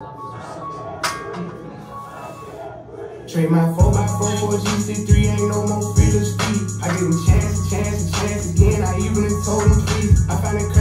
Trade my 4x4 for a GC3, ain't no more feelers free. I give a chance, chance, chance again. I even told him please. I found a.